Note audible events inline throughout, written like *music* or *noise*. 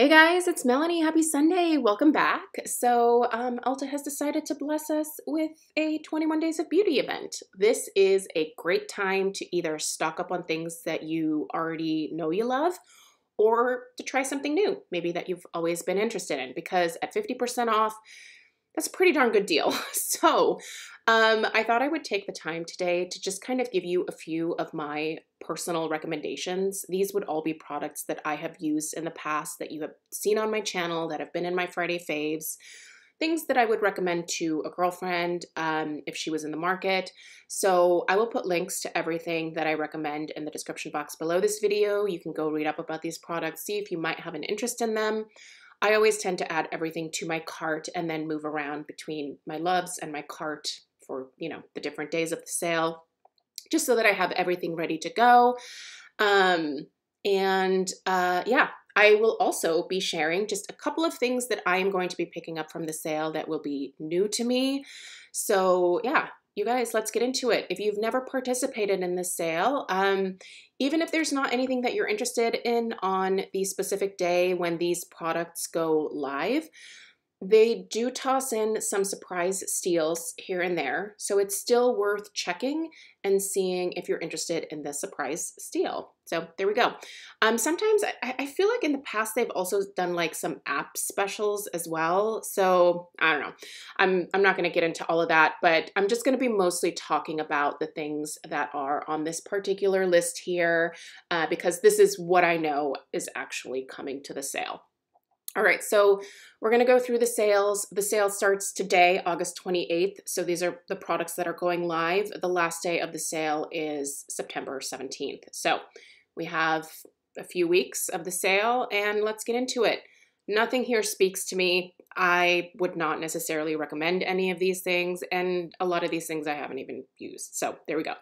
Hey guys, it's Melanie. Happy Sunday. Welcome back. So, um, Ulta has decided to bless us with a 21 Days of Beauty event. This is a great time to either stock up on things that you already know you love or to try something new, maybe that you've always been interested in, because at 50% off, that's a pretty darn good deal. *laughs* So, um, I thought I would take the time today to just kind of give you a few of my personal recommendations. These would all be products that I have used in the past that you have seen on my channel, that have been in my Friday faves, things that I would recommend to a girlfriend um, if she was in the market. So I will put links to everything that I recommend in the description box below this video. You can go read up about these products, see if you might have an interest in them. I always tend to add everything to my cart and then move around between my loves and my cart for, you know, the different days of the sale, just so that I have everything ready to go. Um, and uh, yeah, I will also be sharing just a couple of things that I am going to be picking up from the sale that will be new to me. So yeah, you guys, let's get into it. If you've never participated in this sale, um, even if there's not anything that you're interested in on the specific day when these products go live, they do toss in some surprise steals here and there, so it's still worth checking and seeing if you're interested in the surprise steal. So there we go. Um, sometimes I, I feel like in the past they've also done like some app specials as well. So I don't know. I'm I'm not going to get into all of that, but I'm just going to be mostly talking about the things that are on this particular list here uh, because this is what I know is actually coming to the sale. All right, so we're going to go through the sales. The sale starts today, August 28th. So these are the products that are going live. The last day of the sale is September 17th. So we have a few weeks of the sale and let's get into it. Nothing here speaks to me. I would not necessarily recommend any of these things, and a lot of these things I haven't even used. So there we go.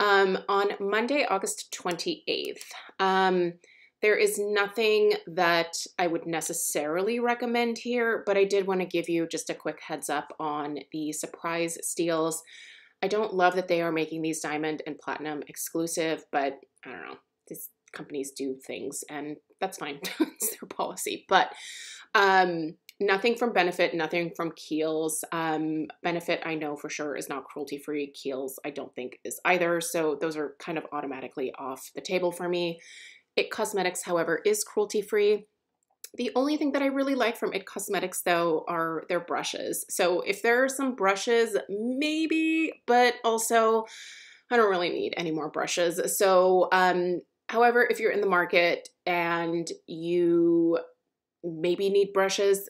Um, on Monday, August 28th, um, there is nothing that I would necessarily recommend here, but I did want to give you just a quick heads up on the surprise steals. I don't love that they are making these diamond and platinum exclusive, but I don't know. These companies do things and that's fine. *laughs* it's their policy. But um nothing from Benefit, nothing from Kiehl's. Um, Benefit, I know for sure, is not cruelty free. Kiehl's, I don't think is either. So those are kind of automatically off the table for me. It Cosmetics, however, is cruelty free. The only thing that I really like from It Cosmetics though are their brushes. So if there are some brushes, maybe, but also I don't really need any more brushes. So, um, however, if you're in the market and you maybe need brushes,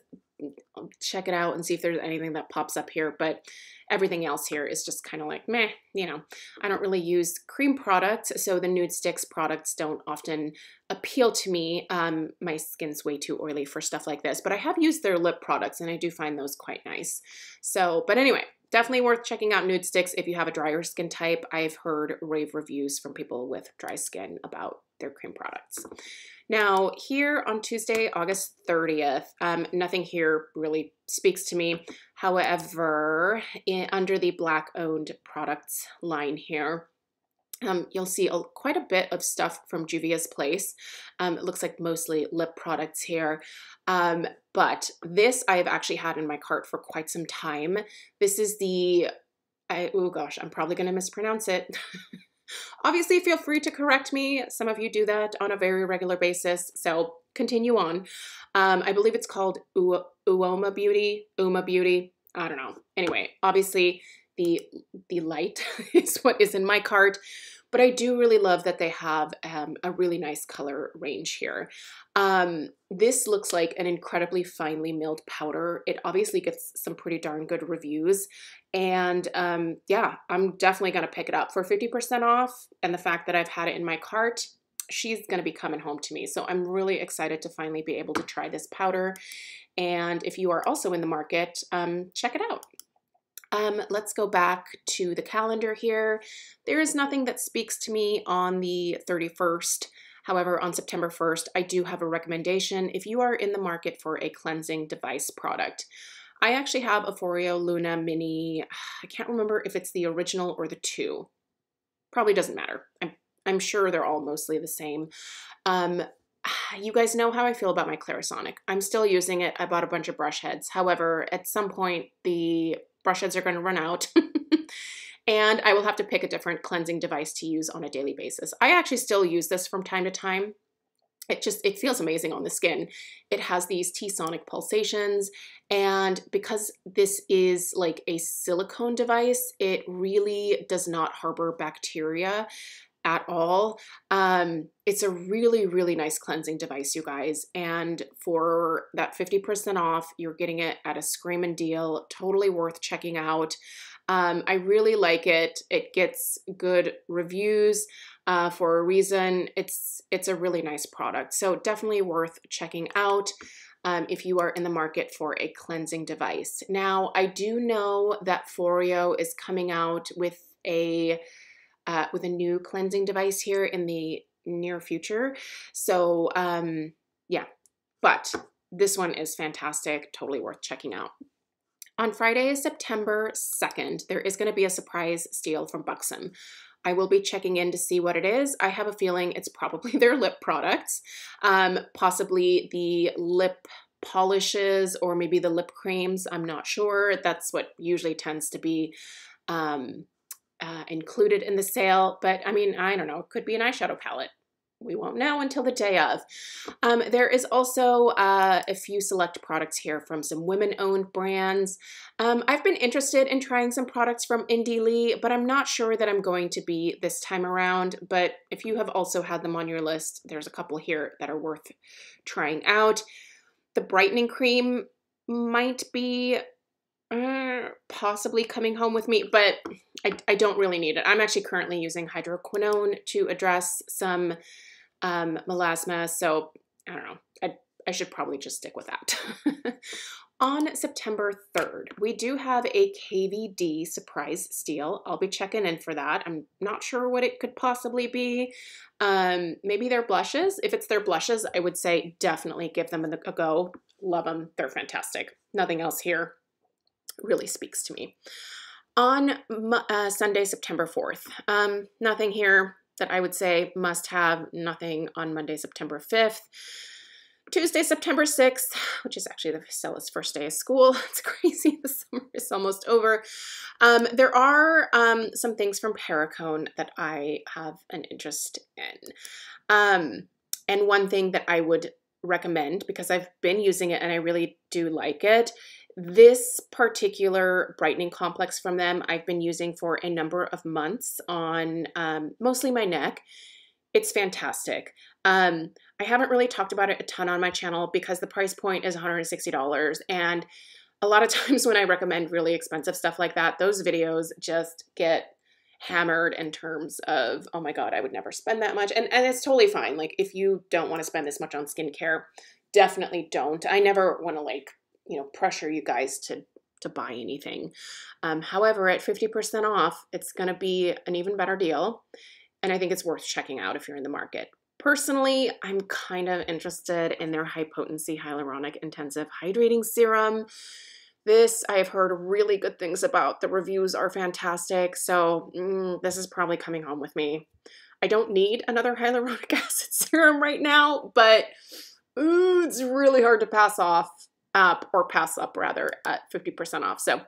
check it out and see if there's anything that pops up here. But everything else here is just kind of like meh, you know. I don't really use cream products, so the Nudestix products don't often appeal to me. Um, my skin's way too oily for stuff like this, but I have used their lip products and I do find those quite nice. So, but anyway, definitely worth checking out Nudestix if you have a drier skin type. I've heard rave reviews from people with dry skin about their cream products. Now, here on Tuesday, August 30th, um, nothing here really speaks to me. However, in, under the Black owned products line here, um, you'll see a, quite a bit of stuff from Juvia's Place. Um, it looks like mostly lip products here. Um, but this I've actually had in my cart for quite some time. This is the, oh gosh, I'm probably going to mispronounce it. *laughs* Obviously, feel free to correct me. Some of you do that on a very regular basis, so continue on. Um, I believe it's called U- Uoma Beauty, Uma Beauty. I don't know. Anyway, obviously the the light *laughs* is what is in my cart, but I do really love that they have um, a really nice color range here. Um, this looks like an incredibly finely milled powder. It obviously gets some pretty darn good reviews. And um, yeah, I'm definitely going to pick it up for 50% off. And the fact that I've had it in my cart, she's going to be coming home to me. So I'm really excited to finally be able to try this powder. And if you are also in the market, um, check it out. Um, let's go back to the calendar here. There is nothing that speaks to me on the 31st. However, on September 1st, I do have a recommendation if you are in the market for a cleansing device product. I actually have a Foreo Luna Mini. I can't remember if it's the original or the two. Probably doesn't matter. I'm, I'm sure they're all mostly the same. Um, *sighs* you guys know how I feel about my Clarisonic. I'm still using it. I bought a bunch of brush heads. However, at some point, the brush heads are going to run out. *laughs* and I will have to pick a different cleansing device to use on a daily basis. I actually still use this from time to time. It just it feels amazing on the skin. It has these T-sonic pulsations and because this is like a silicone device, it really does not harbor bacteria at all. Um, it's a really, really nice cleansing device, you guys. And for that 50% off, you're getting it at a screaming deal. Totally worth checking out. Um, I really like it. It gets good reviews uh, for a reason. It's it's a really nice product, so definitely worth checking out um, if you are in the market for a cleansing device. Now, I do know that Foreo is coming out with a uh, with a new cleansing device here in the near future. So um, yeah, but this one is fantastic, totally worth checking out. On Friday, September 2nd, there is going to be a surprise steal from Buxom. I will be checking in to see what it is. I have a feeling it's probably *laughs* their lip products, um, possibly the lip polishes or maybe the lip creams. I'm not sure. That's what usually tends to be um, uh, included in the sale. But I mean, I don't know. It could be an eyeshadow palette we won't know until the day of. Um, there is also uh, a few select products here from some women-owned brands. Um, I've been interested in trying some products from Indie Lee, but I'm not sure that I'm going to be this time around. But if you have also had them on your list, there's a couple here that are worth trying out. The brightening cream might be uh, possibly coming home with me, but I, I don't really need it. I'm actually currently using hydroquinone to address some um, melasma. So I don't know. I, I should probably just stick with that. *laughs* On September 3rd, we do have a KVD surprise steal. I'll be checking in for that. I'm not sure what it could possibly be. Um, maybe they're blushes. If it's their blushes, I would say definitely give them a go. Love them. They're fantastic. Nothing else here really speaks to me. On uh, Sunday, September 4th, um, nothing here that I would say must have nothing on Monday, September 5th. Tuesday, September 6th, which is actually the Stella's first day of school. *laughs* It's crazy. The summer is almost over. Um, there are um, some things from Perricone that I have an interest in. Um, and one thing that I would recommend, because I've been using it and I really do like it, this particular brightening complex from them, I've been using for a number of months on um, mostly my neck. It's fantastic. Um, I haven't really talked about it a ton on my channel because the price point is $160. And a lot of *laughs* times when I recommend really expensive stuff like that, those videos just get hammered in terms of, oh my God, I would never spend that much. And, and it's totally fine. Like, if you don't want to spend this much on skincare, definitely don't. I never want to like you know pressure you guys to to buy anything. Um, however, at 50% off, it's going to be an even better deal. And I think it's worth checking out if you're in the market. Personally, I'm kind of interested in their high potency hyaluronic intensive hydrating serum. This I've heard really good things about. The reviews are fantastic. So, mm, this is probably coming home with me. I don't need another *laughs* hyaluronic acid serum right now, but ooh, it's really hard to pass off up or pass up rather at 50% off. So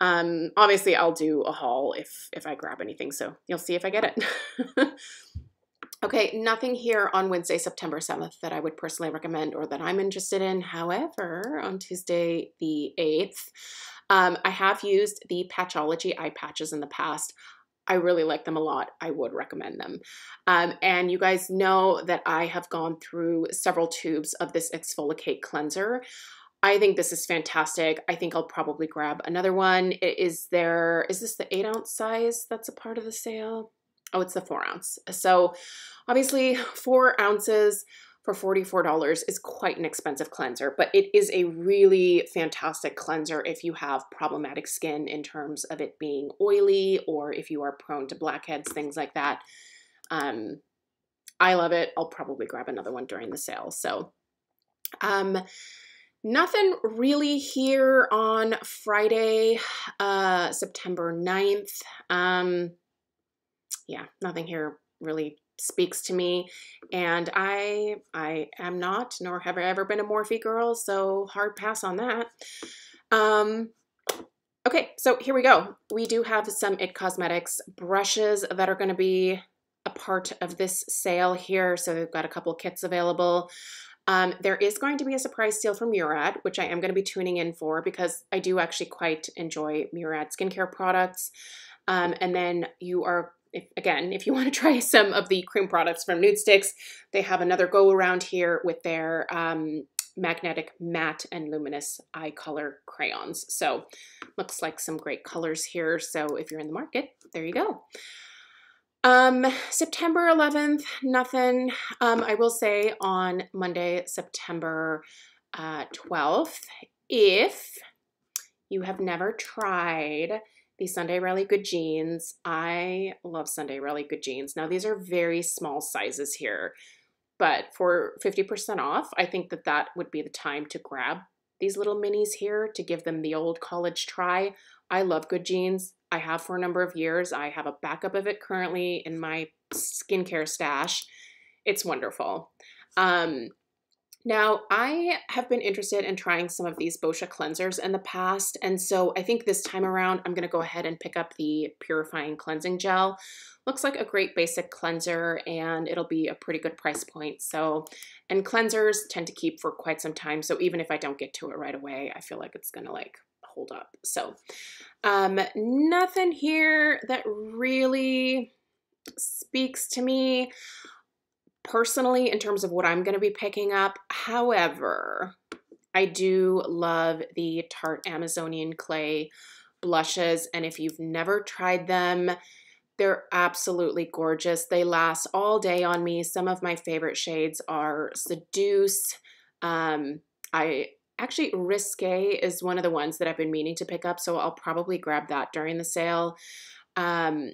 um, obviously I'll do a haul if, if I grab anything. So you'll see if I get it. *laughs* okay, nothing here on Wednesday, September 7th that I would personally recommend or that I'm interested in. However, on Tuesday the 8th, um, I have used the Patchology eye patches in the past. I really like them a lot. I would recommend them. Um, and you guys know that I have gone through several tubes of this ExfoliKate cleanser. I think this is fantastic. I think I'll probably grab another one. Is there, is this the eight ounce size that's a part of the sale? Oh, it's the four ounce. So obviously four ounces for $44 is quite an expensive cleanser, but it is a really fantastic cleanser if you have problematic skin in terms of it being oily or if you are prone to blackheads, things like that. Um, I love it. I'll probably grab another one during the sale. So, um, Nothing really here on Friday, uh, September 9th. Um, yeah, nothing here really speaks to me and I I am not nor have I ever been a Morphe girl so hard pass on that. Um okay, so here we go. We do have some IT Cosmetics brushes that are going to be a part of this sale here so they've got a couple kits available. Um, there is going to be a surprise deal from Murad, which I am going to be tuning in for because I do actually quite enjoy Murad skincare products. Um, and then you are, if, again, if you want to *laughs* try some of the cream products from Nudestix, they have another go around here with their um, magnetic matte and luminous eye color crayons. So looks like some great colors here. So if you're in the market, there you go. Um, September 11th, nothing. Um, I will say on Monday, September uh, 12th, if you have never tried the Sunday Riley Good Genes, I love Sunday Riley Good Genes. Now, these are very small sizes here, but for 50% off, I think that that would be the time to grab these little minis here to give them the old college try. I love Good Genes. I have for a number of years. I have a backup of it currently in my skincare stash. It's wonderful. Um, now, I have been interested in trying some of these Boscia cleansers in the past, and so I think this time around I'm going to go ahead and pick up the Purifying Cleansing Gel. Looks like a great basic cleanser, and it'll be a pretty good price point. So, and cleansers tend to keep for quite some time, so even if I don't get to it right away, I feel like it's going to like hold up. So um, nothing here that really speaks to me personally in terms of what I'm going to be picking up. However, I do love the Tarte Amazonian Clay blushes. And if you've never tried them, they're absolutely gorgeous. They last all day on me. Some of my favorite shades are Seduce. Um, I Actually, Risque is one of the ones that I've been meaning to pick up, so I'll probably grab that during the sale. Um,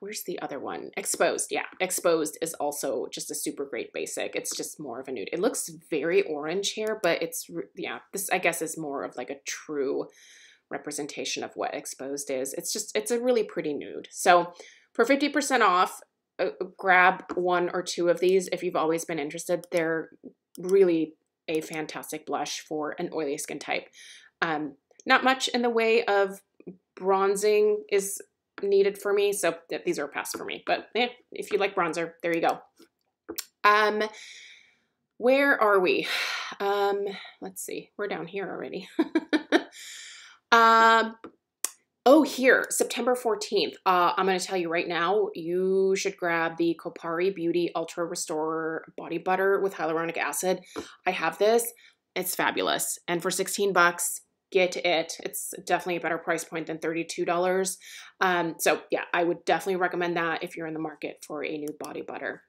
where's the other one? Exposed. Yeah, Exposed is also just a super great basic. It's just more of a nude. It looks very orange here, but it's, yeah, this I guess is more of like a true representation of what Exposed is. It's just, it's a really pretty nude. So for 50% off, uh, grab one or two of these if you've always been interested. They're really a fantastic blush for an oily skin type. Um, not much in the way of bronzing is needed for me, so these are a pass for me. But eh, if you like bronzer, there you go. Um, where are we? *sighs* Um, let's see. We're down here already. *laughs* um, Oh, here, September 14th. Uh, I'm going to tell you right now, you should grab the Kopari Beauty Ultra Restorer Body Butter with hyaluronic acid. I have this. It's fabulous. And for 16 bucks, get it. It's definitely a better price point than $32. Um, so yeah, I would definitely recommend that if you're in the market for a new body butter.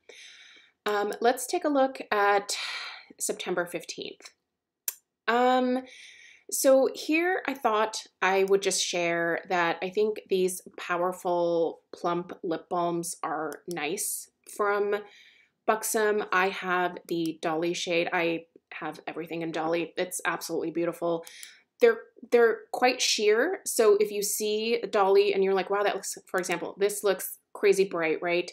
Um, let's take a look at September 15th. Um, so here I thought I would just share that I think these powerful plump lip balms are nice from Buxom. I have the Dolly shade. I have everything in Dolly. It's absolutely beautiful. They're they're quite sheer. So if you see Dolly and you're like, wow, that looks, for example, this looks crazy bright, right?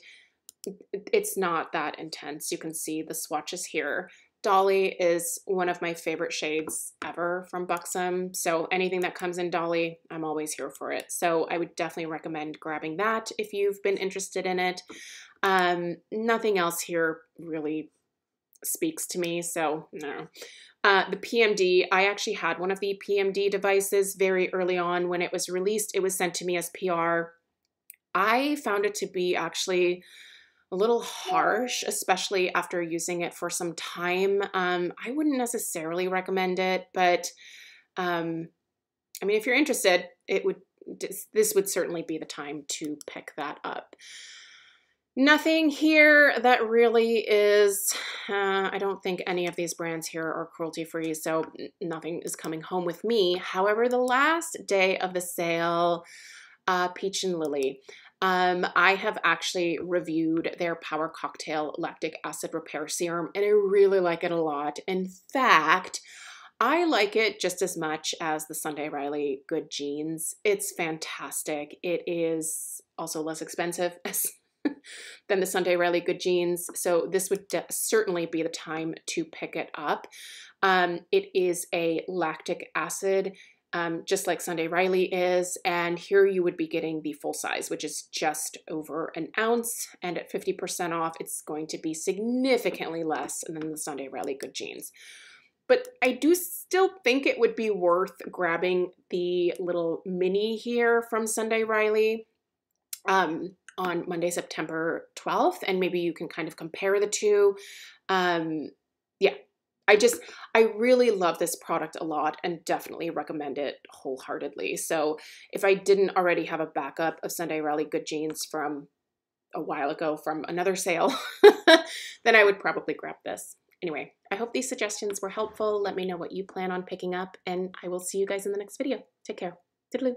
It's not that intense. You can see the swatches here. Dolly is one of my favorite shades ever from Buxom. So anything that comes in Dolly, I'm always here for it. So I would definitely recommend grabbing that if you've been interested in it. Um, nothing else here really speaks to me, so no. Uh, the PMD, I actually had one of the PMD devices very early on when it was released. It was sent to me as PR. I found it to be actually a little harsh, especially after using it for some time. Um, I wouldn't necessarily recommend it, but um, I mean, if you're interested, it would this would certainly be the time to pick that up. Nothing here that really is, uh, I don't think any of these brands here are cruelty free, so nothing is coming home with me. However, the last day of the sale, uh, Peach and Lily. Um, I have actually reviewed their Power Cocktail Lactic Acid Repair Serum, and I really like it a lot. In fact, I like it just as much as the Sunday Riley Good Genes. It's fantastic. It is also less expensive, *laughs* than the Sunday Riley Good Genes. So this would certainly be the time to pick it up. Um, it is a lactic acid um, just like Sunday Riley is. And here you would be getting the full size, which is just over an ounce. And at 50% off, it's going to be significantly less than the Sunday Riley Good Genes. But I do still think it would be worth grabbing the little mini here from Sunday Riley um, on Monday, September 12th. And maybe you can kind of compare the two. Um, yeah, I just, I really love this product a lot and definitely recommend it wholeheartedly. So if I didn't already have a backup of Sunday Riley Good Genes from a while ago from another sale, *laughs* then I would probably grab this. Anyway, I hope these suggestions were helpful. Let me know what you plan on picking up, and I will see you guys in the next video. Take care. Toodaloo.